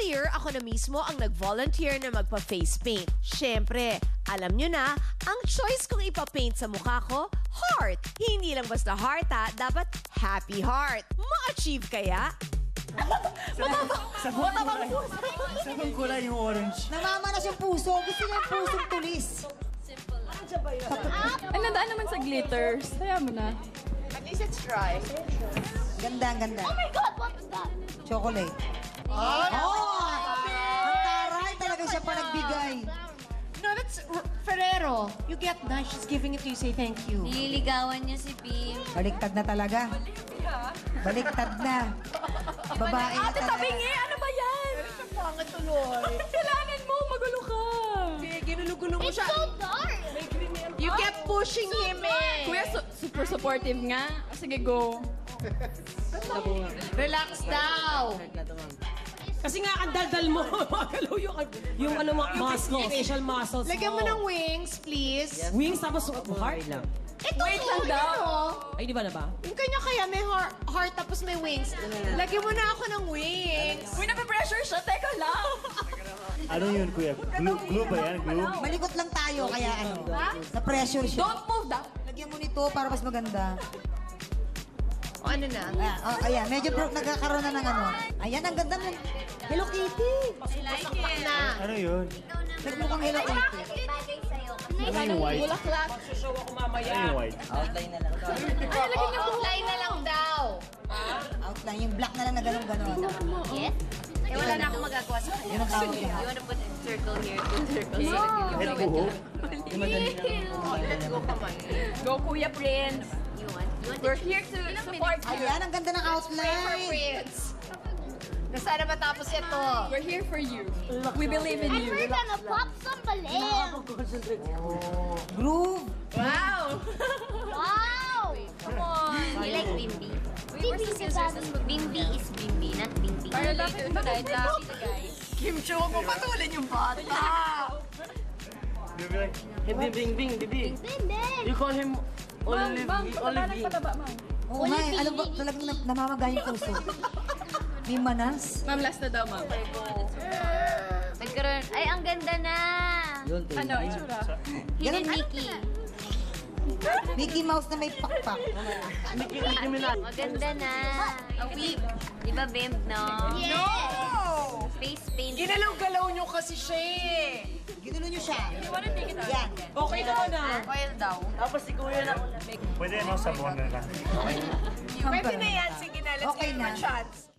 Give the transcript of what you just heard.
Earlier, ako na mismo ang nag-volunteer na magpa-face paint. Siyempre, alam nyo na, ang choice kong ipapaint sa mukha ko, heart. Hindi lang basta heart ha, dapat happy heart. Ma-achieve kaya? Sa buong kulay. Sa buong kulay yung orange. Namamanas yung puso. Gusto niya yung pusong tulis. Ay, nandaan naman sa glitters. Kaya mo na. Ganda, ang ganda. Oh my God, what was that? Chocolate. Oh! Ferrero. You get that. She's giving it to you. Say thank you. Nililigawan niya si Pim. Baliktad na talaga. Baliktad na. Babae na Ate, talaga. tabingi! Ano ba yan? Pangat tuloy. Kailangan mo, magulo ka. Ginulo-gulo mo siya. So dark! You kept pushing him eh. Kuya, su- super supportive nga. O, Sige, go. Relax daw. Kasi nga, ang daldal mo. Magalaw yung, yung ano, mga muscles, facial muscles Lagyan mo ng wings, please. Wings, tapos heart lang. Ito, Wait lang daw. Ay, di ba na ba? Yung kanya kaya may heart, heart tapos may wings. Lagyan mo na ako ng wings. Uy, nape-pressure siya. Teka lang. Ano yun, kuya? Glue, glue ba yan? Glue? Malikot lang tayo, kaya ano. Na-pressure siya. Don't move that. Lagyan mo nito para mas maganda. O ano na? Ayan, oh, ayan. medyo bro, nagkakaroon na ng ano. Ayan, ang ganda ng Hello Kitty. Na. Ano yun? Nagmukhang Hello Kitty. Bagay sa'yo. Ano yung white? Bulaklak. Ano yung white? Ay, lagyan niyo po. Outline na lang daw. Outline, yung black na lang na ganun-ganon. Yes? Eh, wala na akong magagawa sa kanya. Yun ang tawag. You wanna put a circle here, two circles No. Head buhok? Go, Kuya Prince. You want? You want We're here to support you. Ayan, ang ganda ng outline. Prince. Na sana matapos ito. We're here for you. We believe in And you. we're gonna pop some balloons! Groove. Wow! Wow! Come on. You like Bimbi? Bimbi is Bimbi is Bimbi, not Bimbi. Para bakit bakit guys? Kim Cho, mo patulin yung bata. You'll be like, Hey, Bing, Bing, Bing, Bibi. Bimbi! You call him Ma'am, Olive, ma'am, pataba ng Olive. pataba, ma'am. Oo nga, eh, alam ba, talagang nam- namamagay yung puso. May manas. Ma'am, last na daw, ma'am. Nagkaroon, ay ang ganda na! Ano, itsura? Hidden Mickey. Mickey Mouse na may pakpak. Nicki, Nicki Minaj. Maganda na. A week. Di ba, Bimb, no? No! Face paint. Ginalaw-galaw nyo kasi siya eh. Ginulo niyo siya. You wanna take it out? Oil daw. Tapos si Kuya na. pwede ano, sabon na lang. Pwede na yan. Sige na, let's Okay give him na. a chance.